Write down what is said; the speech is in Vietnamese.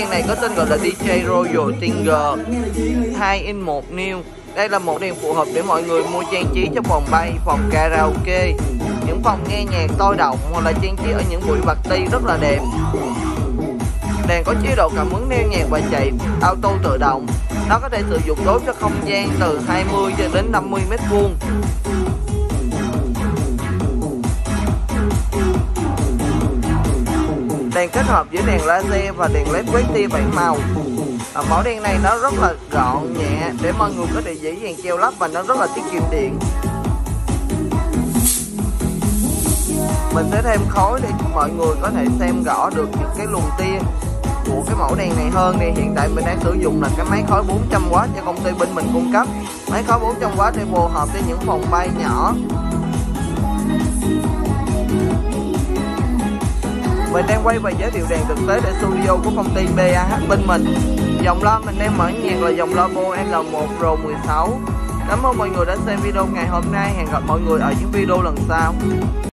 đèn này có tên gọi là DJ Royal Tinger 2 in 1 new đây là một đèn phù hợp để mọi người mua trang trí cho phòng bay, phòng karaoke. Những phòng nghe nhạc tôi động hoặc là trang trí ở những buổi party rất là đẹp. Đèn có chế độ cảm ứng neo nhạc và chạy auto tự động. Nó có thể sử dụng đối cho không gian từ 20 cho đến 50 mét vuông. Đèn kết hợp giữa đèn laser và đèn led quét tia bảy màu. À, mẫu đèn này nó rất là gọn nhẹ để mọi người có thể dễ dàng treo lắp và nó rất là tiết kiệm điện. Mình sẽ thêm khối để mọi người có thể xem rõ được những cái luồng tia của cái mẫu đèn này hơn thì hiện tại mình đang sử dụng là cái máy khói 400W cho công ty bên mình cung cấp. Máy khói 400W để phù hợp cho những phòng bay nhỏ. Mình đang quay và giới thiệu đèn thực tế để studio của công ty BAH bên mình. Dòng loa mình đang mở nhạc là dòng loa Bo L1 Pro 16 Cảm ơn mọi người đã xem video ngày hôm nay. Hẹn gặp mọi người ở những video lần sau.